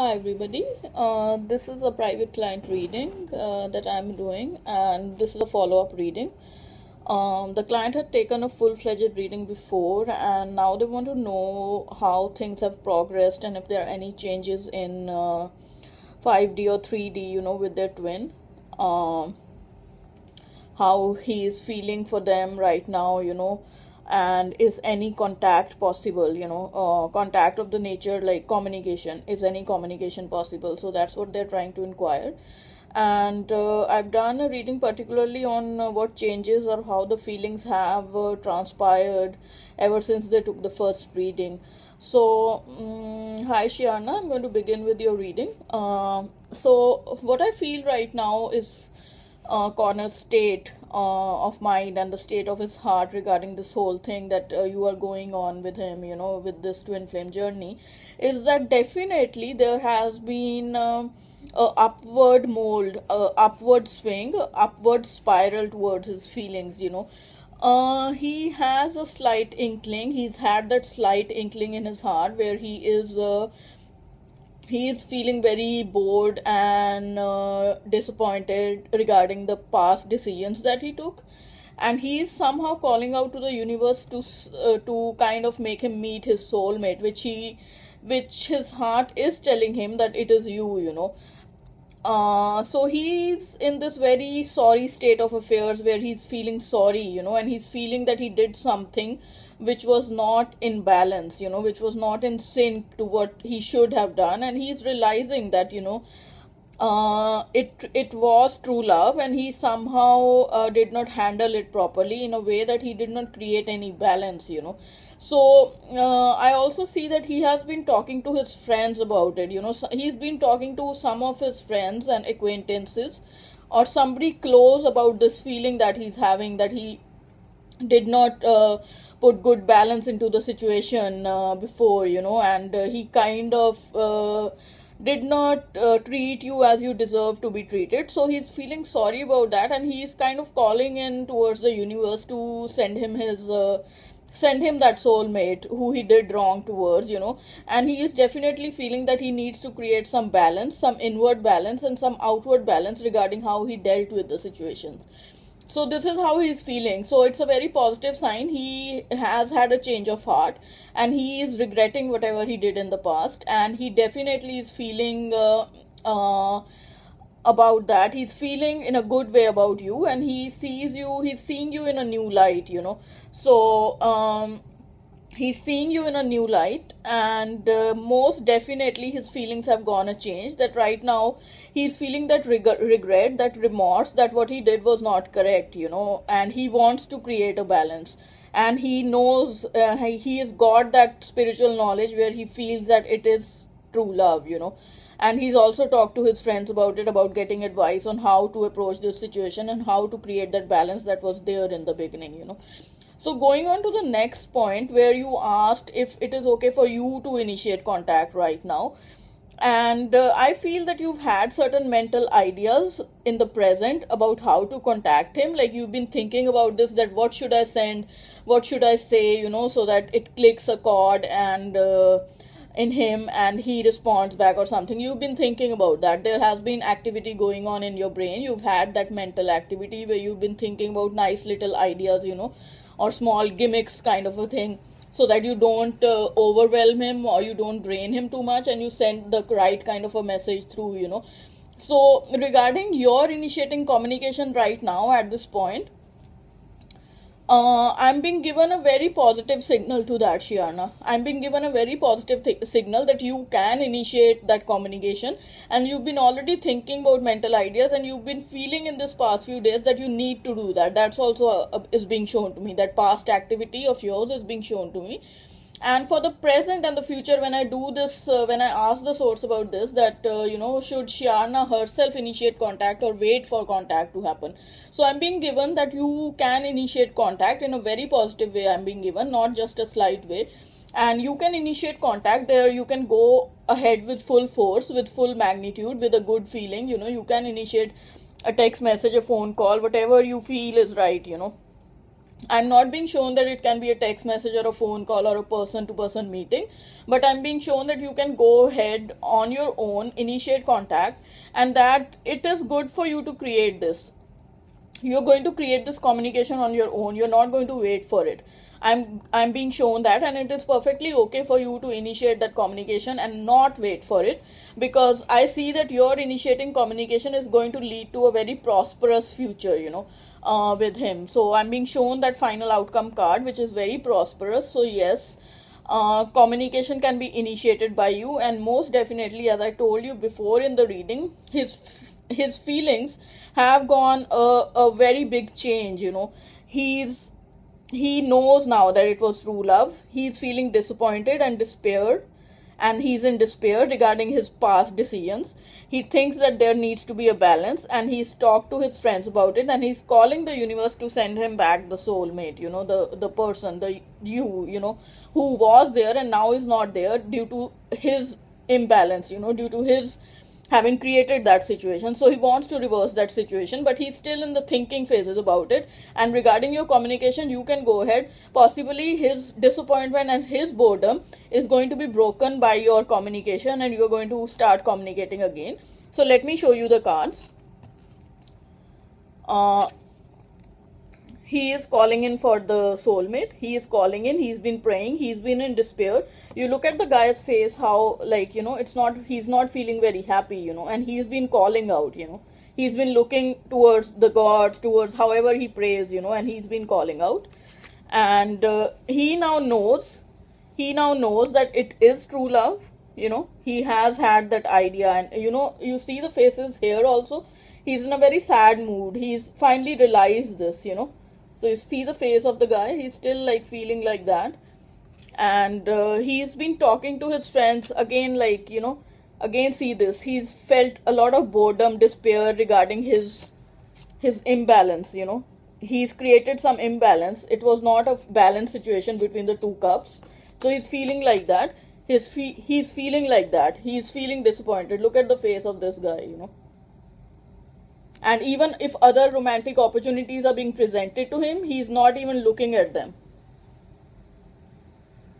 Hi everybody, uh, this is a private client reading uh, that I'm doing and this is a follow-up reading. Um, the client had taken a full-fledged reading before and now they want to know how things have progressed and if there are any changes in uh, 5D or 3D, you know, with their twin. Um, how he is feeling for them right now, you know, and is any contact possible you know uh, contact of the nature like communication is any communication possible? So that's what they're trying to inquire. And uh, i've done a reading particularly on uh, what changes or how the feelings have uh, transpired ever since they took the first reading. So um, hi shiana i'm going to begin with your reading. Uh, so what i feel right now is uh, Connor's state uh, of mind and the state of his heart regarding this whole thing that uh, you are going on with him, you know, with this twin flame journey, is that definitely there has been um, a upward mold, a upward swing, a upward spiral towards his feelings, you know. Uh, he has a slight inkling. He's had that slight inkling in his heart where he is uh, he is feeling very bored and uh, disappointed regarding the past decisions that he took. And he is somehow calling out to the universe to uh, to kind of make him meet his soulmate which he which his heart is telling him that it is you you know. Uh, so he's in this very sorry state of affairs where he's feeling sorry you know and he's feeling that he did something which was not in balance you know which was not in sync to what he should have done. And he's realizing that you know uh, it it was true love and he somehow uh, did not handle it properly in a way that he did not create any balance you know. So uh, i also see that he has been talking to his friends about it you know. So he's been talking to some of his friends and acquaintances or somebody close about this feeling that he's having that he did not uh, put good balance into the situation uh, before you know and uh, he kind of uh, did not uh, treat you as you deserve to be treated. So he's feeling sorry about that and he's kind of calling in towards the universe to send him his uh, send him that soulmate who he did wrong towards you know. And he is definitely feeling that he needs to create some balance some inward balance and some outward balance regarding how he dealt with the situations so this is how he's feeling. So it's a very positive sign. He has had a change of heart and he is regretting whatever he did in the past and he definitely is feeling uh, uh, about that. He's feeling in a good way about you and he sees you he's seeing you in a new light you know. So um he's seeing you in a new light and uh, most definitely his feelings have gone a change that right now he's feeling that reg- regret that remorse that what he did was not correct you know and he wants to create a balance. And he knows uh, he, he has got that spiritual knowledge where he feels that it is true love you know. And he's also talked to his friends about it about getting advice on how to approach this situation and how to create that balance that was there in the beginning you know so going on to the next point where you asked if it is okay for you to initiate contact right now. And uh, i feel that you've had certain mental ideas in the present about how to contact him. Like you've been thinking about this that what should i send? What should i say? You know so that it clicks a chord and uh, in him and he responds back or something. You've been thinking about that. There has been activity going on in your brain. You've had that mental activity where you've been thinking about nice little ideas you know or small gimmicks kind of a thing so that you don't uh, overwhelm him or you don't drain him too much and you send the right kind of a message through you know. So regarding your initiating communication right now at this point uh, I'm being given a very positive signal to that, Shiana. I'm being given a very positive th- signal that you can initiate that communication, and you've been already thinking about mental ideas, and you've been feeling in this past few days that you need to do that. That's also a, a, is being shown to me. That past activity of yours is being shown to me and for the present and the future when i do this uh, when i ask the source about this that uh, you know should shiana herself initiate contact or wait for contact to happen? So i'm being given that you can initiate contact in a very positive way i'm being given not just a slight way. And you can initiate contact there you can go ahead with full force with full magnitude with a good feeling you know you can initiate a text message a phone call whatever you feel is right you know I'm not being shown that it can be a text message or a phone call or a person to person meeting, but I'm being shown that you can go ahead on your own, initiate contact, and that it is good for you to create this. You're going to create this communication on your own, you're not going to wait for it. I'm I'm being shown that and it is perfectly okay for you to initiate that communication and not wait for it because I see that your initiating communication is going to lead to a very prosperous future, you know uh, with him. So I'm being shown that final outcome card, which is very prosperous. So yes, uh, communication can be initiated by you, and most definitely, as I told you before in the reading, his his feelings have gone a, a very big change. You know, he's he knows now that it was true love. He's feeling disappointed and despair and he's in despair regarding his past decisions. He thinks that there needs to be a balance and he's talked to his friends about it and he's calling the universe to send him back the soulmate, you know, the, the person, the you, you know, who was there and now is not there due to his imbalance, you know, due to his having created that situation. So he wants to reverse that situation, but he's still in the thinking phases about it. And regarding your communication, you can go ahead. Possibly his disappointment and his boredom is going to be broken by your communication, and you're going to start communicating again. So let me show you the cards. Uh, he is calling in for the soulmate. He is calling in. He's been praying. He's been in despair. You look at the guy's face how like you know it's not he's not feeling very happy you know and he's been calling out you know. He's been looking towards the gods towards however he prays you know and he's been calling out. And uh, he now knows he now knows that it is true love you know. He has had that idea and you know you see the faces here also. He's in a very sad mood. He's finally realized this you know so you see the face of the guy, he's still like feeling like that. And uh, he's been talking to his friends again, like, you know, again see this. He's felt a lot of boredom, despair regarding his his imbalance, you know. He's created some imbalance. It was not a balanced situation between the two cups. So he's feeling like that. His fe- he's feeling like that. He's feeling disappointed. Look at the face of this guy, you know and even if other romantic opportunities are being presented to him he's not even looking at them.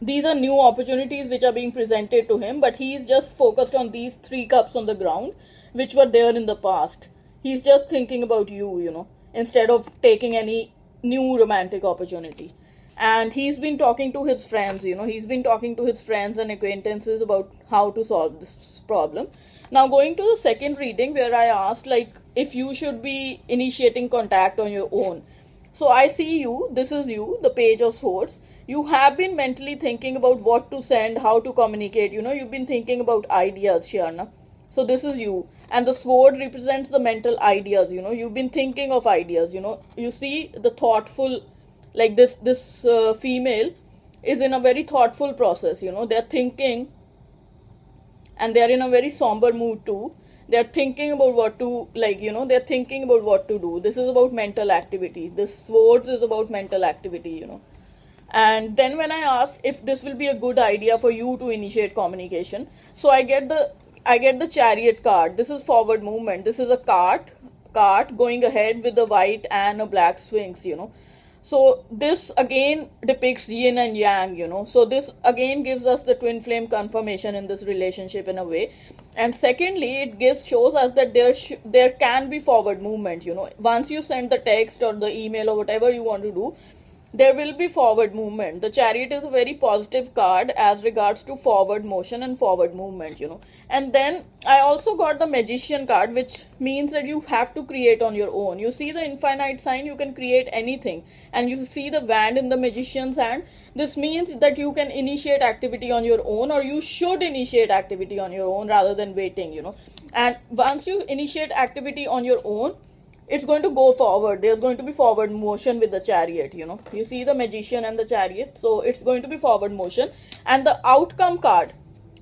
These are new opportunities which are being presented to him but he's just focused on these three cups on the ground which were there in the past. He's just thinking about you you know instead of taking any new romantic opportunity. And he's been talking to his friends you know he's been talking to his friends and acquaintances about how to solve this problem. Now going to the second reading where i asked like if you should be initiating contact on your own. So I see you, this is you, the page of swords. You have been mentally thinking about what to send, how to communicate. You know, you've been thinking about ideas, Sharna. So this is you. And the sword represents the mental ideas, you know. You've been thinking of ideas, you know. You see the thoughtful, like this, this uh, female is in a very thoughtful process, you know. They're thinking and they're in a very somber mood too they're thinking about what to like you know they're thinking about what to do. This is about mental activity. This swords is about mental activity you know. And then when i asked if this will be a good idea for you to initiate communication so i get the i get the chariot card. This is forward movement. This is a cart cart going ahead with the white and a black swings you know so this again depicts yin and yang you know. So this again gives us the twin flame confirmation in this relationship in a way. And secondly it gives shows us that there there can be forward movement you know. Once you send the text or the email or whatever you want to do there will be forward movement. The chariot is a very positive card as regards to forward motion and forward movement you know. And then i also got the magician card which means that you have to create on your own. You see the infinite sign you can create anything. And you see the wand in the magician's hand. This means that you can initiate activity on your own or you should initiate activity on your own rather than waiting you know. And once you initiate activity on your own it's going to go forward. There's going to be forward motion with the chariot you know. You see the magician and the chariot so it's going to be forward motion. And the outcome card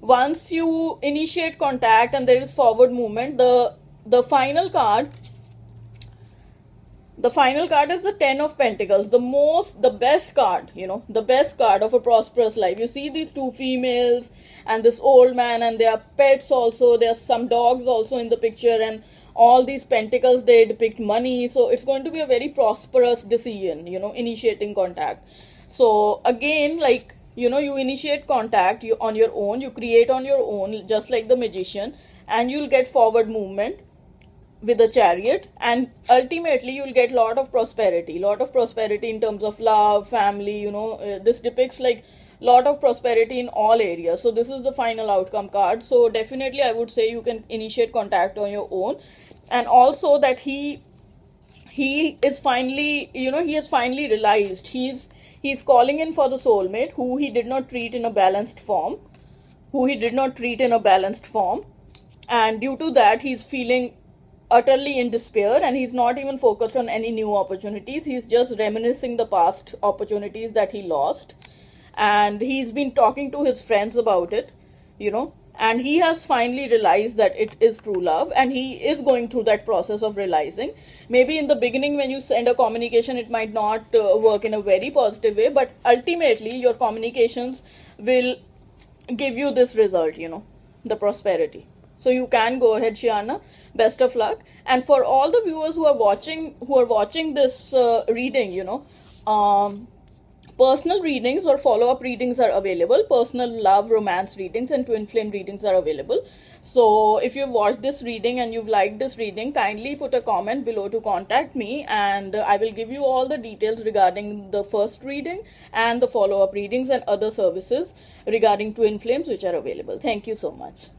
once you initiate contact and there is forward movement the the final card the final card is the 10 of pentacles the most the best card you know the best card of a prosperous life. You see these two females and this old man and their pets also there's some dogs also in the picture and all these pentacles they depict money. So it's going to be a very prosperous decision you know initiating contact. So again like you know you initiate contact you on your own you create on your own just like the magician and you'll get forward movement with the chariot and ultimately you'll get lot of prosperity. Lot of prosperity in terms of love family you know uh, this depicts like lot of prosperity in all areas. So this is the final outcome card. So definitely i would say you can initiate contact on your own. And also that he he is finally you know he has finally realized he's he's calling in for the soulmate who he did not treat in a balanced form who he did not treat in a balanced form. And due to that he's feeling utterly in despair and he's not even focused on any new opportunities. He's just reminiscing the past opportunities that he lost and he's been talking to his friends about it you know. And he has finally realized that it is true love and he is going through that process of realizing. Maybe in the beginning when you send a communication it might not uh, work in a very positive way but ultimately your communications will give you this result you know the prosperity. So you can go ahead shiana best of luck. And for all the viewers who are watching who are watching this uh, reading you know um Personal readings or follow-up readings are available. Personal love, romance readings and twin flame readings are available. So if you've watched this reading and you've liked this reading, kindly put a comment below to contact me and I will give you all the details regarding the first reading and the follow-up readings and other services regarding twin flames which are available. Thank you so much.